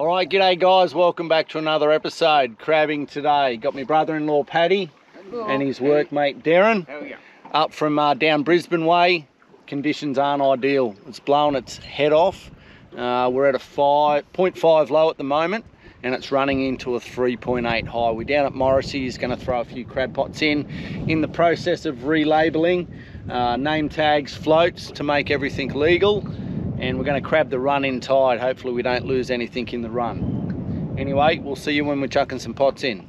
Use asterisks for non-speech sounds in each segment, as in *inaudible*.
All right, g'day guys. Welcome back to another episode. Crabbing today. Got my brother-in-law Paddy and his workmate Darren up from uh, down Brisbane way. Conditions aren't ideal. It's blowing its head off. Uh, we're at a 5.5 low at the moment and it's running into a 3.8 high. We're down at Morrissey. He's going to throw a few crab pots in. In the process of relabeling, uh, name tags, floats to make everything legal. And we're going to crab the run in tide. Hopefully we don't lose anything in the run. Anyway, we'll see you when we're chucking some pots in.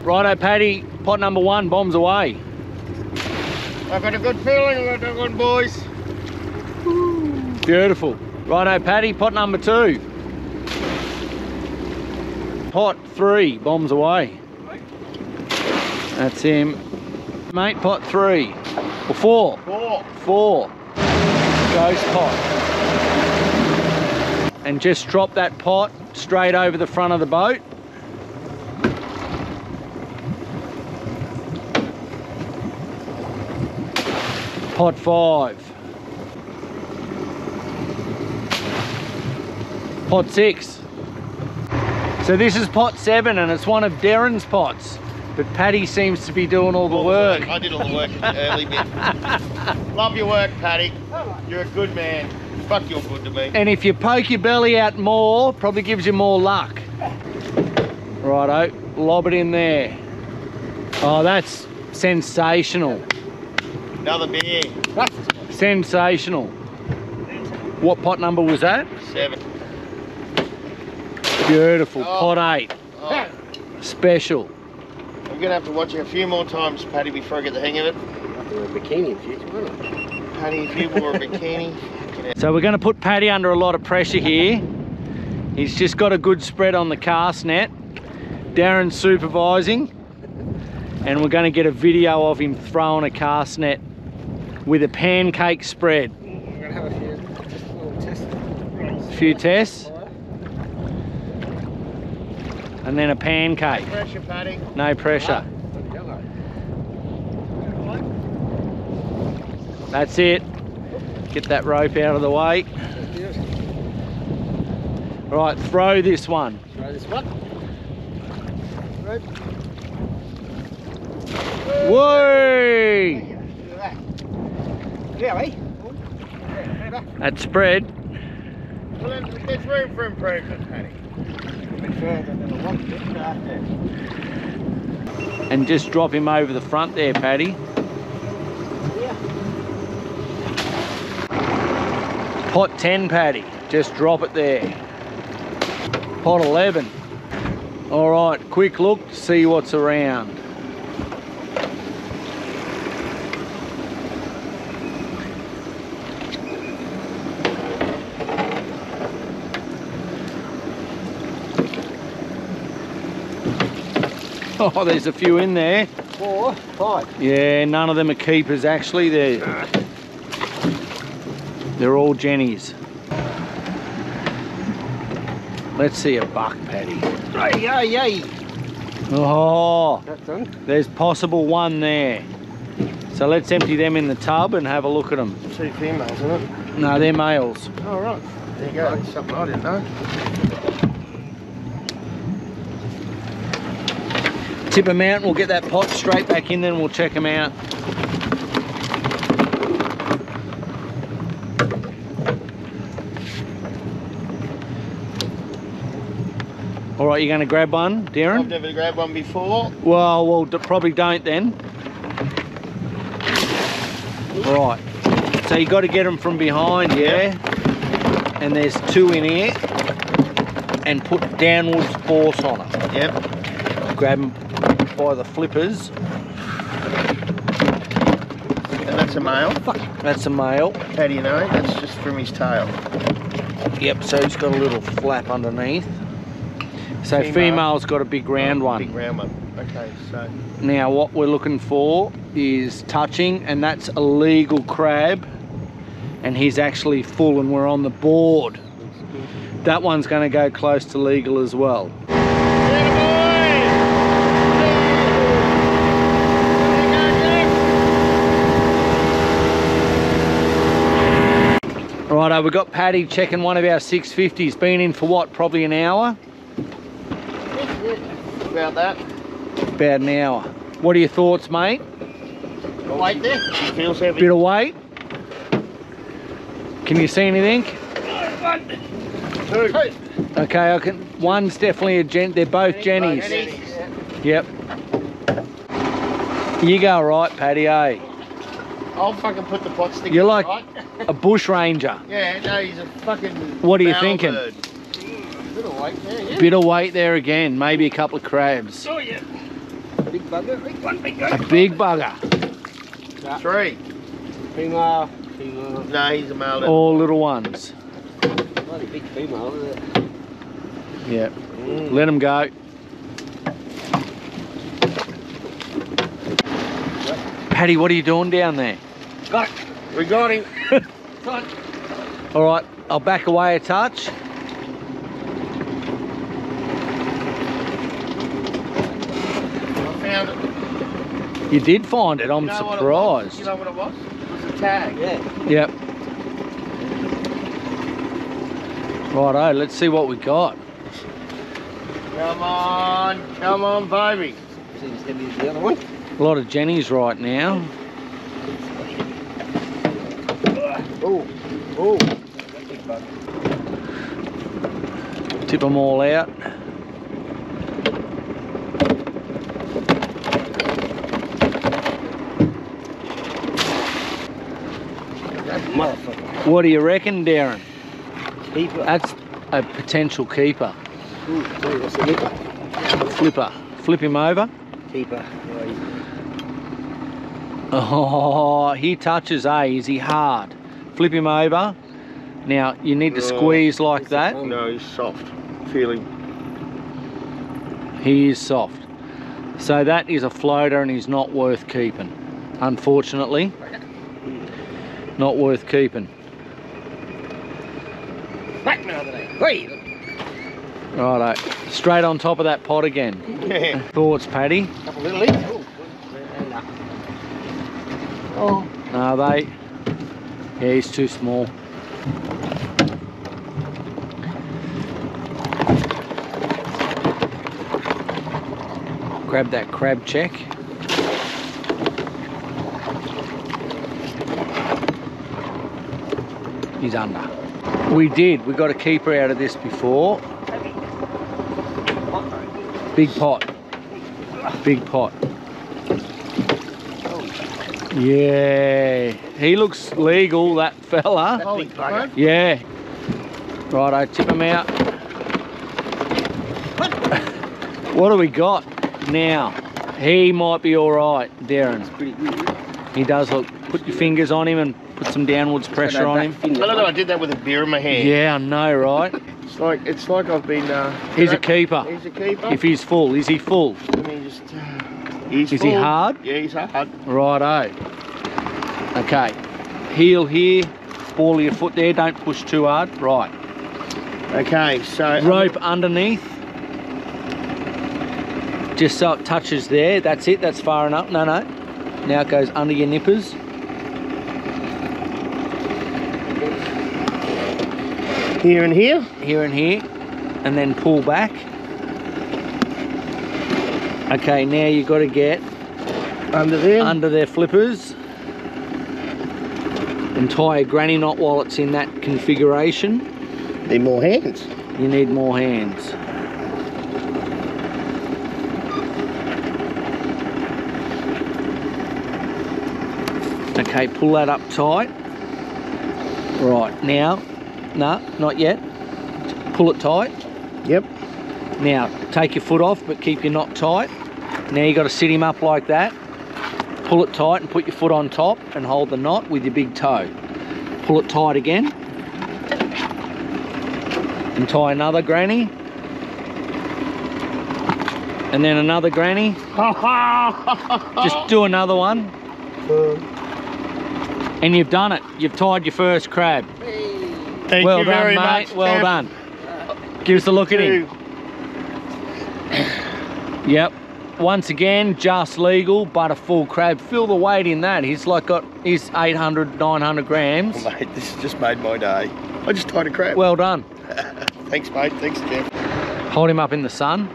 Righto, Paddy, pot number one, bombs away. I've got a good feeling about that one, boys. Beautiful. Righto, Paddy, pot number two. Pot three, bombs away. That's him. Mate, pot three. Or four. Four. Four. Ghost pot. And just drop that pot straight over the front of the boat. Pot five. Pot six. So this is pot seven and it's one of Darren's pots. But Paddy seems to be doing all the work. I did all the work in the early bit. *laughs* Love your work, Paddy. You're a good man. Fuck, you're good to me. And if you poke your belly out more, probably gives you more luck. Righto, lob it in there. Oh, that's sensational. Another beer. Sensational. What pot number was that? Seven. Beautiful, Oh. pot eight. Oh, Special. I'm gonna have to watch it a few more times, Paddy, before I get the hang of it. Wear a bikini in future, won't I? Paddy, if you wore a bikini, fucking hell. So we're going to put Paddy under a lot of pressure here. He's just got a good spread on the cast net. Darren's supervising. And we're going to get a video of him throwing a cast net with a pancake spread. We're gonna have a few, just a little test. Few tests and then a pancake. pressure, Paddy. No pressure. That's it. Get that rope out of the way. Right, throw this one. Try this one. Look at that. Yeah? Yeah, back. That spread. Well, there's room for improvement, Paddy. A bit further than I wanted it. Right there. and just drop him over the front there, Paddy. Yeah. Pot 10, Paddy. Just drop it there. Pot 11. All right, quick look to see what's around. *laughs* Oh, there's a few in there. Four, five. Yeah, none of them are keepers actually. They're they're all jennies. Let's see a buck, Paddy. Right, yeah, yeah. Oh, That's there's possible one there. So let's empty them in the tub and have a look at them. Two females, isn't it? No, they're males. All right. There you go. Something I didn't know. Tip them out and we'll get that pot straight back in then we'll check them out. All right, you're going to grab one, Darren? I've never grabbed one before. Well, well, probably don't then. Right. So you got to get them from behind, yeah? And there's two in here. And put downwards force on them. Yep. Grab them by the flippers. And that's a male. That's a male. How do you know? That's just from his tail. Yep, so he's got a little flap underneath. So Female. female's got a big oh, round one. Big round one. Okay, so Now what we're looking for is touching and that's a legal crab and he's actually full and we're on the board. That one's going to go close to legal as well. Righto, we've got Paddy checking one of our 650s. Been in for what, probably an hour? About that. About an hour. What are your thoughts, mate? Wait there. He feels heavy. Bit of weight? Can you see anything? Two. Okay, I can. One's definitely a gent. They're both Jennies. Yep. You go right, Paddy, eh? I'll fucking put the pot stick You're like- right? A bush ranger. *laughs* Yeah, no, he's a fucking. What are you thinking? Bit of weight, yeah, yeah. Bit of weight there again. Maybe a couple of crabs. Oh yeah. Big bugger. Big one. Big A big bugger. Three. Female. Female. No, he's a male. All little ones. Bloody big female. Isn't it? Yep. Mm. Let them go. Paddy, what are you doing down there? Got it. We got him. *laughs* Got it. All right, I'll back away a touch. I found it. You did find it. I'm You know what it surprised. You know what it was? It was a tag. Yeah. Yep. Righto, let's see what we got. Come on, come on, baby. Seems heavy as the other one. A lot of Jennies right now. Oh. Oh. Big. Tip them all out. What do you reckon, Darren? Keeper. That's a potential keeper. Ooh, sorry, what's? Flipper. Flip him over. Keeper. Oh, he touches, eh? Is he hard? Flip him over. Now, you need to Oh, squeeze like that. No, he's soft. Feeling. He is soft. So that is a floater and he's not worth keeping. Unfortunately. Not worth keeping. Back now today. Hey. Righto. Straight on top of that pot again. Yeah. *laughs* Thoughts, Paddy? Couple little leaves. Oh. And, Oh. Are they? Yeah, he's too small. Grab that crab check. He's under. We did. We got a keeper out of this before. Big pot. Big pot. Yeah, he looks legal, that fella. Holy. Yeah. Right, I tip him out. what do we got now? He might be all right, Darren. He does look. Put your fingers on him and put some downwards pressure on him. I don't know, I did that with a beer in my hand. Yeah, I know, right? *laughs* It's like it's like I've been. Uh, He's a keeper. He's a keeper. If he's full, is he full? Let me just. Uh, he's Is he hard? Yeah, he's hard. Righto. Okay. Heel here. Ball of your foot there. Don't push too hard. Right. Okay, so rope underneath just so it touches there that's it that's far enough no no now it goes under your nippers here and here. here and here and then pull back okay now you've got to get Under there. under their flippers and tie a granny knot while it's in that configuration Need more hands. you need more hands okay pull that up tight right now no not yet. Pull it tight. Yep. now take your foot off but keep your knot tight. Now you got to sit him up like that. Pull it tight and put your foot on top and hold the knot with your big toe. Pull it tight again. And tie another granny. And then another granny. *laughs* Just do another one. Uh. And you've done it. You've tied your first crab Thank well you done very mate much. well Kev. done give us a look at him Yep. once again, just legal, but a full crab. Feel the weight in that. He's like got, he's 800, 900 grams. *laughs* Mate, this has just made my day. I just tied a crab. Well done. *laughs* Thanks, mate. Thanks, Jeff. Hold him up in the sun.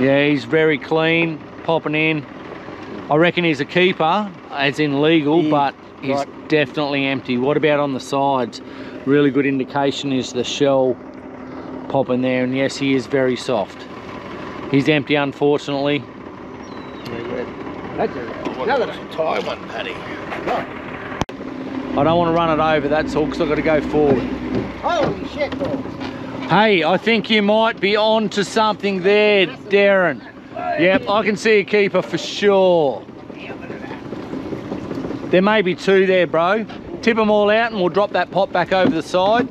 Yeah, he's very clean, popping in. I reckon he's a keeper, as in legal, He- but he's right. definitely empty. What about on the sides? Really good indication is the shell popping there, and yes, he is very soft. He's empty, unfortunately. That's a, another one. Tie one, Paddy. I don't want to run it over, that's all, because I've got to go forward. Holy shit, boy. Hey, I think you might be on to something there, Darren. Yep, I can see a keeper for sure. There may be two there, bro. Tip them all out and we'll drop that pot back over the side.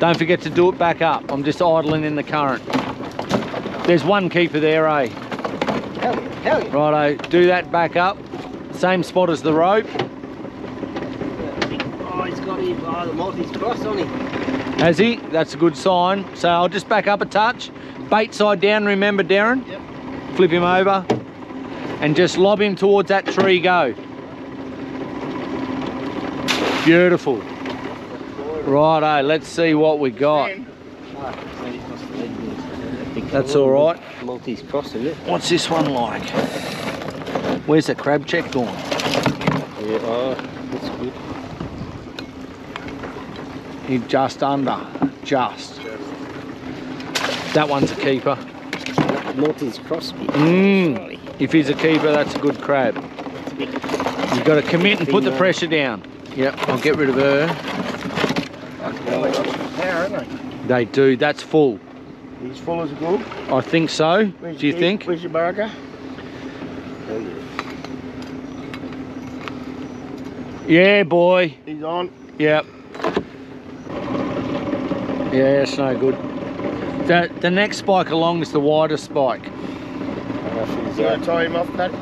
Don't forget to do it back up. I'm just idling in the current. There's one keeper there, eh? Hell yeah, hell yeah. Righto, do that back up. Same spot as the rope. Oh, he's got his, oh, the Maltese cross on him. Has he? That's a good sign. So I'll just back up a touch. Bait side down, remember Darren? Yep. Flip him over and just lob him towards that tree go. Beautiful. Righto, let's see what we got. That's all right. Maltese cross, isn't it? What's this one like? Where's the crab check gone? Yeah, oh, that's good. He's just under, just. That one's a keeper. Maltese cross. Mmm. If he's a keeper, that's a good crab. You've got to commit and put the pressure down. Yep, I'll get rid of her. They do, that's full. He's full as a good. I think so. Where's Do you your- think? Where's your burger? Yeah. Yeah, boy. He's on. Yep. Yeah, it's no good. The, the next spike along is the wider spike. I You out. want to tie him off, Paddy?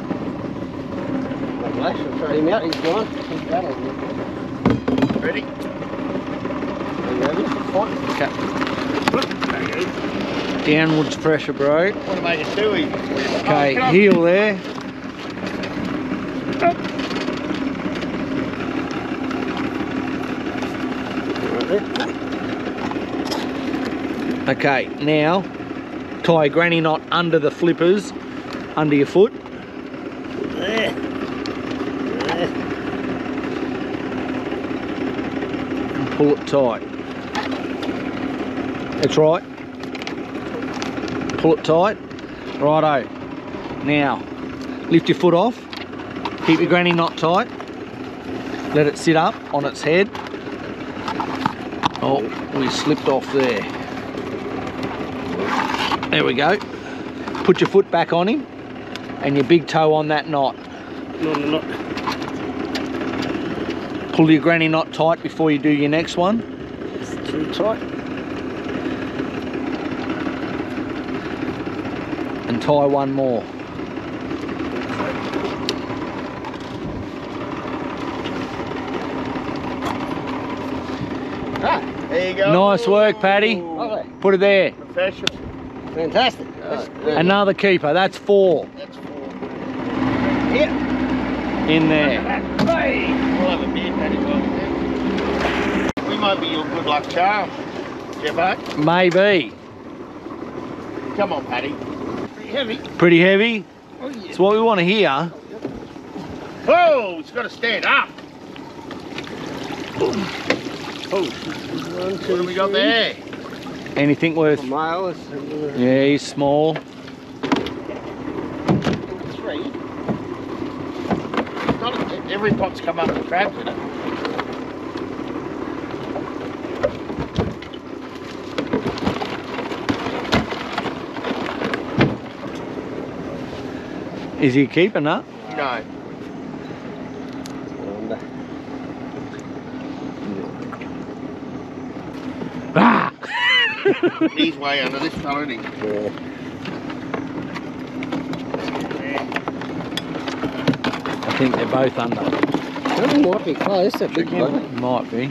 Nice, I'll try him out, he's gone. He's battled. Ready? Are you ready? Okay. Downwards pressure, bro. Want to make it too easy for you. Okay, Oh, come on. heel there. Okay, now tie a granny knot under the flippers, under your foot. and pull it tight. That's right. Pull it tight. Righto. Now, lift your foot off. Keep your granny knot tight. Let it sit up on its head. Oh, we slipped off there. There we go. Put your foot back on him and your big toe on that knot. No, no, no. Pull your granny knot tight before you do your next one. It's too tight. and tie one more. Ah, There you go. Nice work, Paddy. Put it there. Professional. Fantastic. That's good. Another keeper. That's four That's four. Yeah. in there. We'll have a beer, Paddy. while we're there. We might be your good luck charm. Jeffo. Maybe. Come on, Paddy. Pretty heavy. Pretty heavy. Oh, yeah. It's what we want to hear. Oh, it's got to stand up. Oh. One, What two, do we got three. there? Anything worth? A mile is Yeah, he's small. Three. Not, every pot's come up with crabs in it. Is he keeping that? No. He's way under this fella, isn't he? Yeah. I think they're both under. That one might be close, that big one. Might be.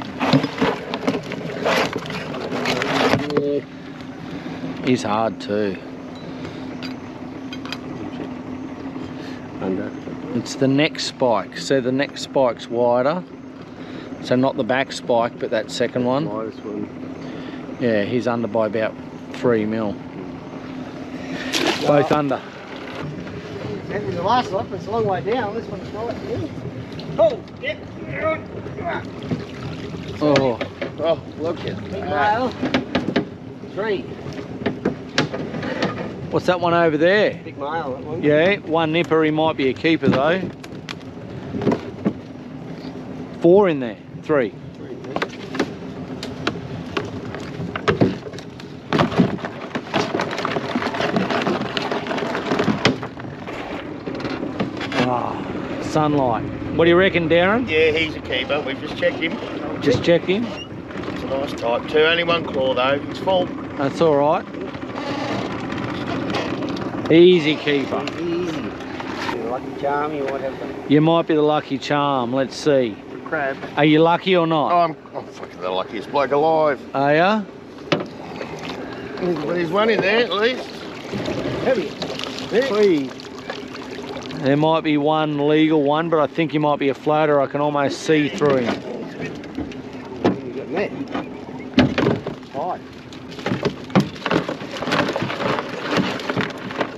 Yeah. He's hard too. Under. It's the next spike. So the next spike's wider. So not the back spike, but that second one. Widest one. Yeah, he's under by about three mil. Both under. That was the last lot, but it's a long way down. This one's right here. Oh, yeah. Oh. oh, Oh, look at Big that. male. Three. what's that one over there? Big male, that one. Yeah, one nipper. He might be a keeper though. Four in there. Three. Three, Ah, sunlight. What do you reckon, Darren? Yeah, he's a keeper. We've just checked him. Just check him. It's a nice type. too. only one claw though. It's full. That's all right. Easy keeper. Easy. You lucky charm, you might have You might be the lucky charm. Let's see. Crab. Are you lucky or not? Oh, not? I'm, I'm fucking the luckiest bloke alive. Are ya? There's one in there at least. heavy. Three. There might be one legal one, but I think he might be a floater. I can almost see through him. You got net. Five.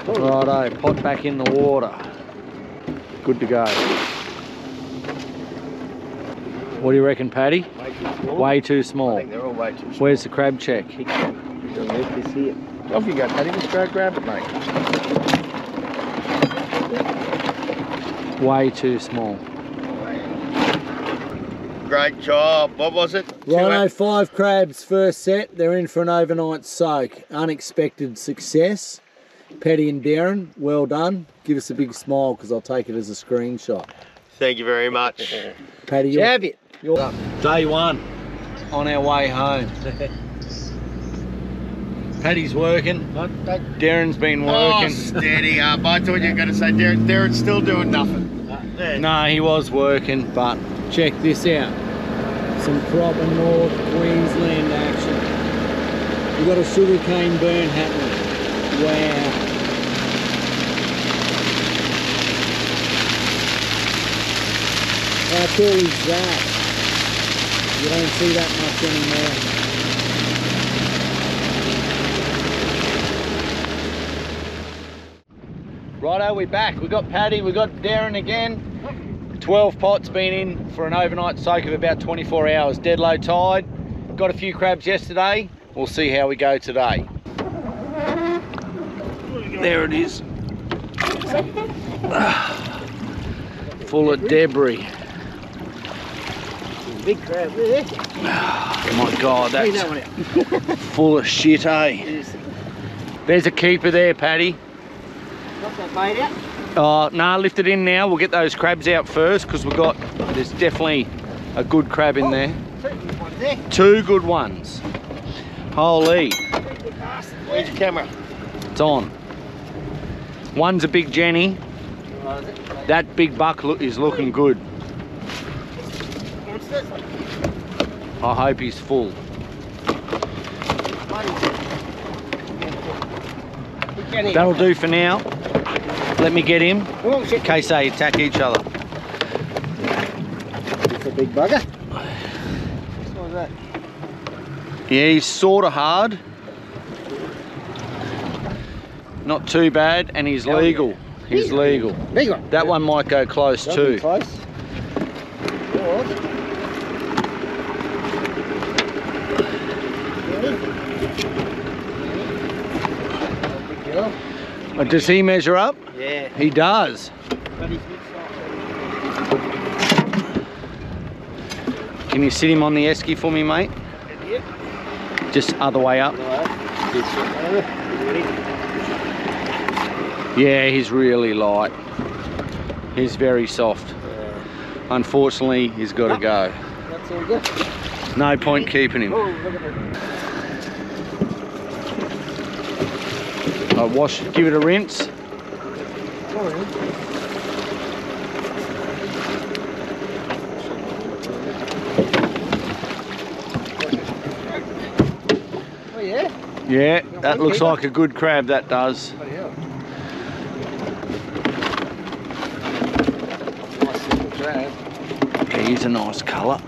Righto, pot back in the water. Good to go. What do you reckon, Paddy? Way too small. Way too small. I think they're all way too small. Where's the crab check? You'll leave this here. Off you go, Paddy. Just go grab it, mate. Way too small. Great job. What was it? Two Righto, eight- five crabs, first set. They're in for an overnight soak. Unexpected success. Paddy and Darren, well done. Give us a big smile because I'll take it as a screenshot. Thank you very much. Paddy, you're, Jab it. you're day one on our way home. *laughs* Paddy's working. Darren's been working. Oh, working. steady up. I thought you were going to say Darren, Darren's still doing nothing. No, he was working, but check this out. Some proper North Queensland action. We've got a sugarcane burn happening. Wow. How cool is that? You don't see that much anymore. Righto, we're back. We've got Paddy, we've got Darren again. 12 pots been in for an overnight soak of about 24 hours. Dead low tide. Got a few crabs yesterday. We'll see how we go today. There it is. *sighs* Full of debris. Big crab there. Oh *sighs* my god, that's that one out. full of shit, eh? There's a keeper there, Paddy. Got that bait out. Oh, nah, lift it in now. We'll get those crabs out first because we've got, there's definitely a good crab in oh, there. Two good ones there. Two good ones. Holy, Where's your camera? it's on. One's a big Jenny. Oh? That big buck look is looking good. I hope he's full. That'll do for now. Let me get him Oh, in case they attack each other. It's a big bugger. What was that? Yeah, he's sort of hard. Not too bad, and he's Hell yeah. legal. He's legal. Big one. That one might go close That'll too. Close. All right. Big girl. Uh, Does he measure up? Yeah. He does. But he's good size. Can you sit him on the esky for me, mate? Yep. Just other way up. Yeah, he's really light. He's very soft. Yeah. Unfortunately, he's got to go. That's all good. No point keeping him. Oh, look at it. I wash, give it a rinse. Oh yeah. Yeah, that looks like a good crab, that does. Nice simple crab. He's a nice colour.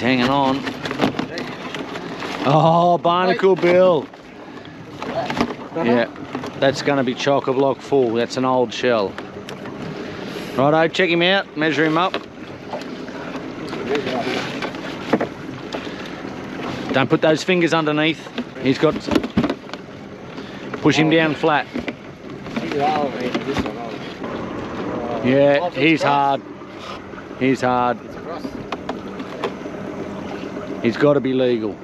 He's hanging on. Oh, barnacle bill. Yeah, that's going to be chock-a-block full. That's an old shell. Righto, check him out, measure him up. Don't put those fingers underneath. He's got... Push him down flat. Yeah, he's hard. He's hard. It's got to be legal.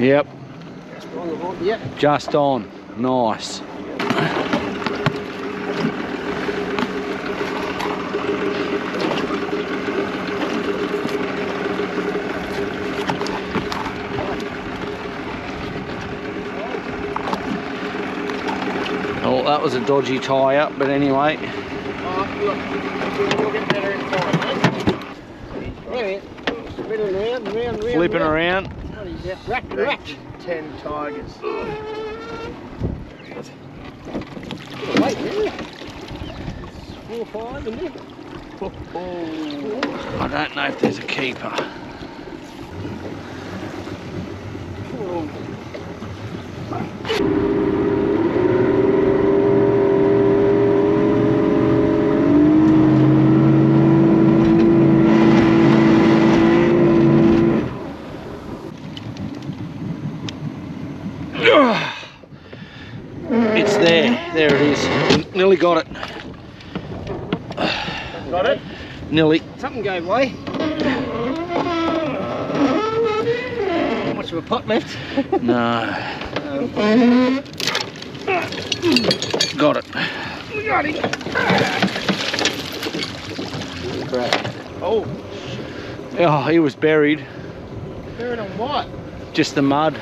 Yep, That's on the yeah. just on. Nice. Oh, that was a dodgy tie up, but anyway. Flipping around. Rack rack. Ten tigers. Four five, isn't it? I don't know if there's a keeper. It's there. There it is. Nearly got it. Got it? Nearly. Something gave way. Not much of a pot left. *laughs* No. Got it. We got him. Oh, Oh, he was buried. buried on what? Just the mud.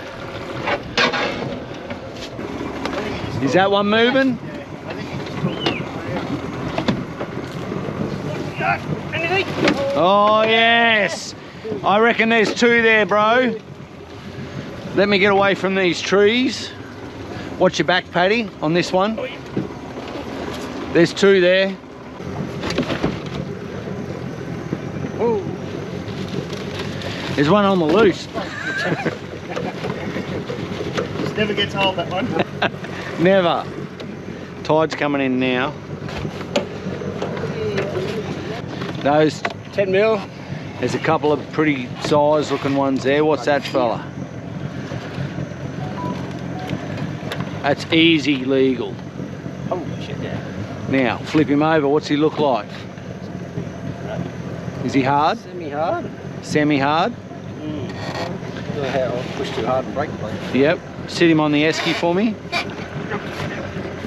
Is that one moving? I think he just took Oh, yes. I reckon there's two there, bro. Let me get away from these trees. Watch your back, Paddy, on this one. There's two there. There's one on the loose. Just never gets old, that one. *laughs* Never. Tide's coming in now. Those, 10 mil. there's a couple of pretty size looking ones there. What's that fella? That's easy legal. Oh, shit, yeah. Now, flip him over. What's he look like? Is he hard? Semi hard. Semi-hard? Mm. Don't know how I'll push too hard and break plate. Yep. Sit him on the esky for me.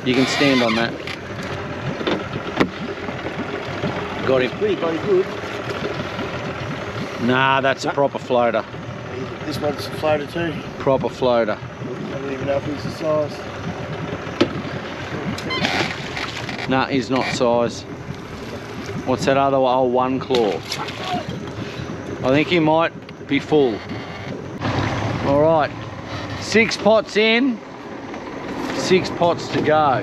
You can stand on that. Got him. Pretty bloody good. Nah, that's a proper floater. This one's a floater too. Proper floater. I don't even know if he's the size. Nah, he's not size. What's that other one? Oh, one claw. I think he might be full. All right, six pots in, six pots to go.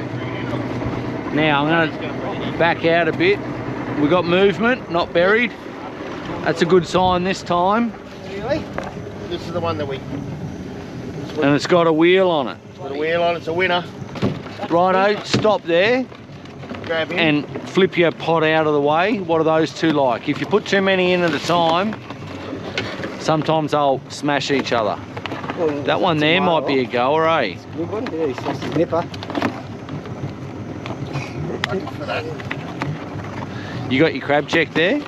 Now I'm gonna back out a bit. We got movement, not buried. That's a good sign this time. Really? This is the one that we And it's got a wheel on it. got a wheel on. It's a winner. Righto, stop there. Grab him. and flip your pot out of the way. What are those two like? If you put too many in at a time, sometimes they'll smash each other. Well, That one there might be a goer, eh? Good one. Yeah, he's just a nipper. that. You got your crab check there?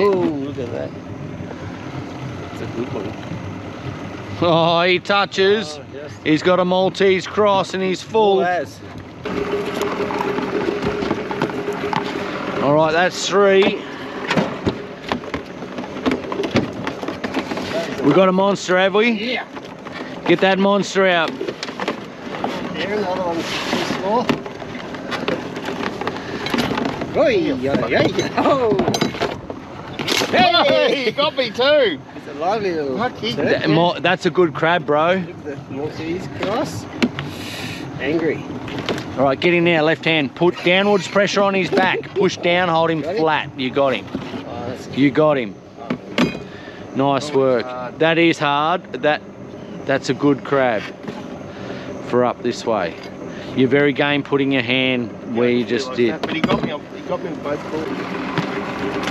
Oh, look at that. It's a good one. Oh, he touches. Oh, yes. He's got a Maltese cross and he's full. as. All right, that's three. We got a monster, have we? Yeah. Get that monster out. There, another too small. Oi, oi, oi. Oh! Hey, you got me too. It's a lovely little. That- yeah. mo- That's a good crab, bro. The Maltese cross. Angry. All right, get in there, left hand. Put downwards pressure on his back. Push down, hold him Got him? flat. You got him. Oh. You got him. Oh. Nice Oh, work. hard. That is hard. That that's a good crab for up this way. You're very game putting your hand where you just did. But he got me. on- He got me on both balls.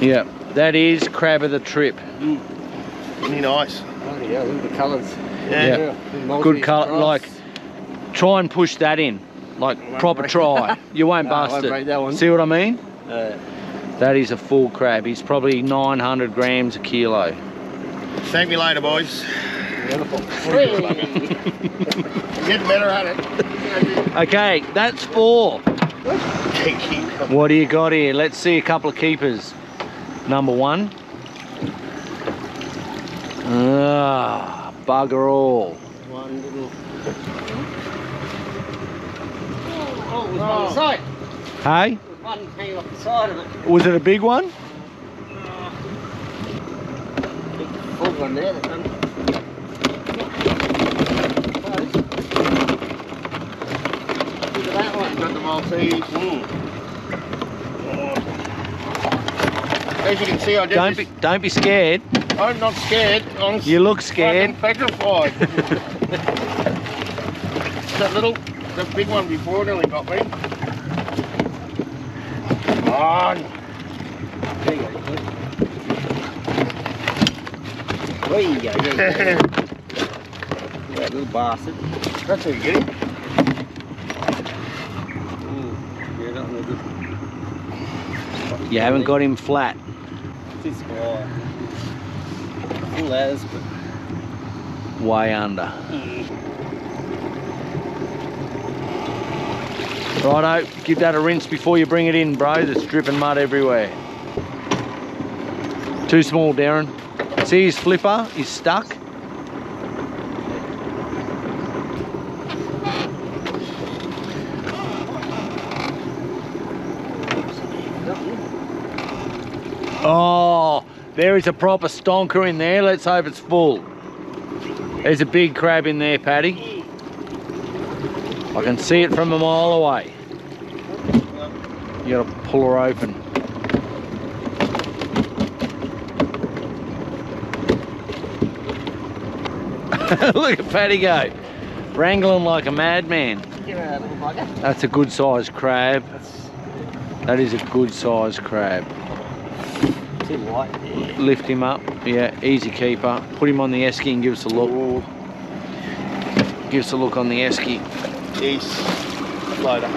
Yeah, that is crab of the trip. Really nice. Oh, yeah, look at the colours. Yeah. Yeah. Good colour, like try and push that in, like proper try. *laughs* You won't No, bust won't it. that one. See what I mean? Uh, That is a full crab. He's probably 900 grams a kilo. Thank me later, boys. Beautiful. I'm getting better at it. Okay, that's four. What do you got here? Let's see a couple of keepers. Number one. Ah, bugger all. One little. Oh, it was on the side. Hey, There was one hanging off the side of it. was it a big one? Big full one there. That one. Close. Look at that one. Got. As you can see, I did Don't be, don't be scared. I'm not scared. I'm You look scared. petrified. *laughs* that little, that big one before nearly got me. Come on. There you go. Yeah, yeah. *laughs* That little bastard. That's how you get him. Mm. Yeah, that one good. You haven't got him flat. This guy. Full as, but Way under. Hmm. Righto, give that a rinse before you bring it in, bro. There's dripping mud everywhere. Too small, Darren. See his flipper? He's stuck. Oh, there is a proper stonker in there. Let's hope it's full. There's a big crab in there, Paddy. I can see it from a mile away. You gotta pull her open. *laughs* Look at Paddy go. Wrangling like a madman. give her a little bugger. That's a good sized crab. That is a good sized crab. Too light. Lift him up. Yeah, easy keeper. Put him on the esky and give us a look. Oh, Give us a look on the esky. Jeez. Floater.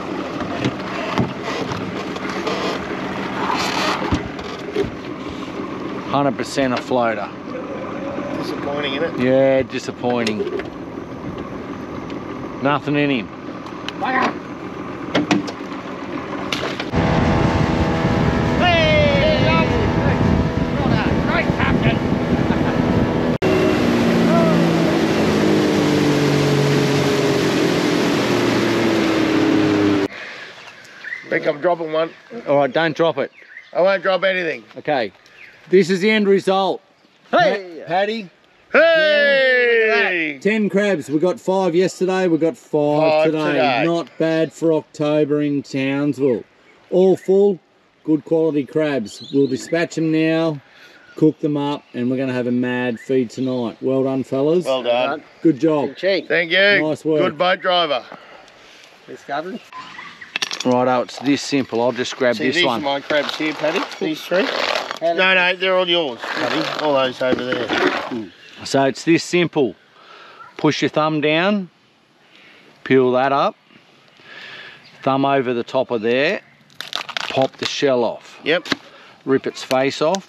Hundred percent a floater. Disappointing, isn't it? Yeah, disappointing. Nothing in him. Think I'm dropping one. All right, don't drop it. I won't drop anything. Okay, this is the end result. Hey! Paddy, Hey! 10 crabs. We got five yesterday, we got five, Five today. today. Not bad for October in Townsville. All full, good quality crabs. We'll dispatch them now, cook them up, and we're going to have a mad feed tonight. Well done, fellas. Well done. good job. Thank you. Nice work. Good boat driver. Discovered. Righto, it's this simple. I'll just grab See, this these one. are my crabs here, Paddy. These three. No, no, they're all yours, Paddy. All those over there. So it's this simple. Push your thumb down, peel that up, thumb over the top of there, pop the shell off, Yep. rip its face off,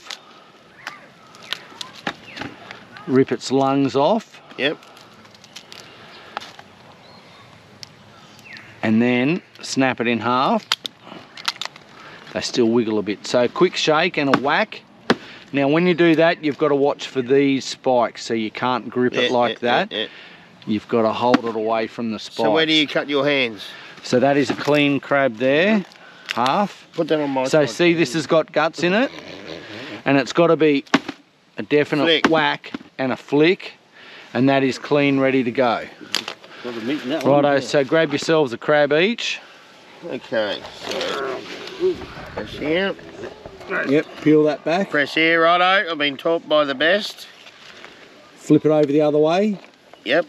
rip its lungs off, Yep. and then snap it in half. They still wiggle a bit. So quick shake and a whack. Now when you do that, you've got to watch for these spikes so you can't grip it like yeah, that. yeah, yeah. You've got to hold it away from the spikes. So where do you cut your hands? So that is a clean crab there, half. Put that on my So side. see this has got guts in it and it's got to be a definite Flick. whack and a flick and that is clean ready to go. Got the meat in that one. Righto, so grab yourselves a crab each. Okay. So, press here. Yep, peel that back, Press here, righto. I've been taught by the best. flip it over the other way, Yep.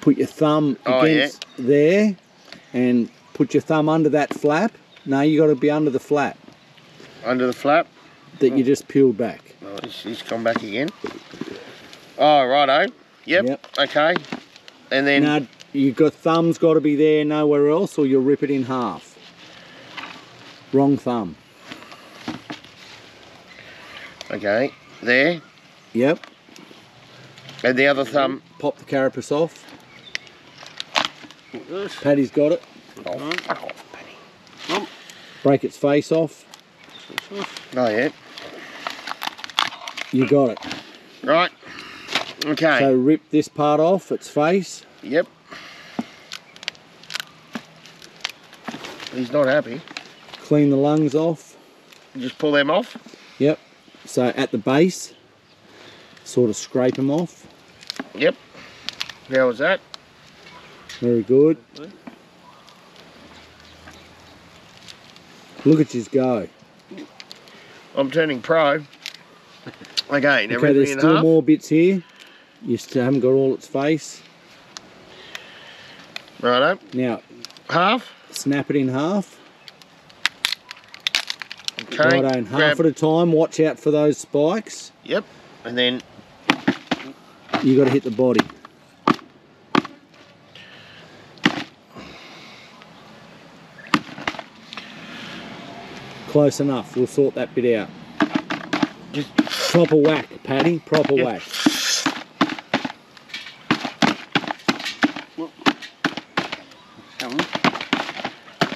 put your thumb Oh, yeah. against there and put your thumb under that flap. No, you got to be under the flap Under the flap. that you just peeled back. Oh, he's, he's come back again. Oh, righto. Yep. Yep. Okay. And then Now, you got thumb's got to be there nowhere else or you'll rip it in half. Wrong thumb. okay, there. Yep. And the other thumb. Pop the carapace off. Paddy's got it. Oh, fuck off, Paddy. Break its face off. Oh yeah. You got it. Right. Okay. So rip this part off, its face. yep. He's not happy. Clean the lungs off. Just pull them off. Yep. So at the base, sort of scrape them off. Yep. How was that? Very good. Look at you go. I'm turning pro. Okay, now Okay, there's still half. more bits here. You still haven't got all its face. Righto. Now, Half. Snap it in half. Okay. Righto, half at a time. Watch out for those spikes. Yep. And then You got to hit the body. Close enough. We'll sort that bit out. Just- proper whack, Paddy. Proper Yeah. whack.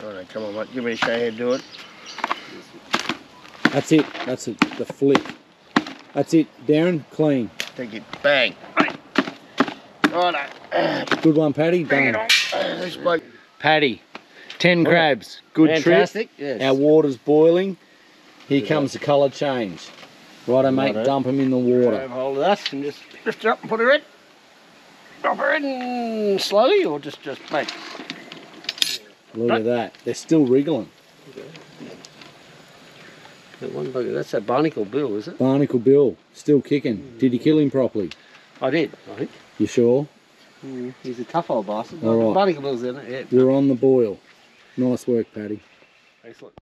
Righto, come on, mate. Give me a show how to do it. That's it. That's it. The flick. That's it. Darren, clean. Take it. Bang. Righto. Good one, Paddy. Bang it Done. on. Paddy, 10 crabs. Good Fantastic. trip. Yes. Our water's boiling. Here comes the colour change. Righto, mate. Righto. Dump them in the water. Grab hold of that and just lift her up and put her in. Drop her in slowly or just just make. Look at that. They're still wriggling. That one bugger, that's that barnacle bill, is it? Barnacle Bill, still kicking. Did you kill him properly? I did, I think. You sure? Mm, he's a tough old bastard. All right. Barnacle bill's in it, yeah. We're on the boil. Nice work, Paddy. Excellent.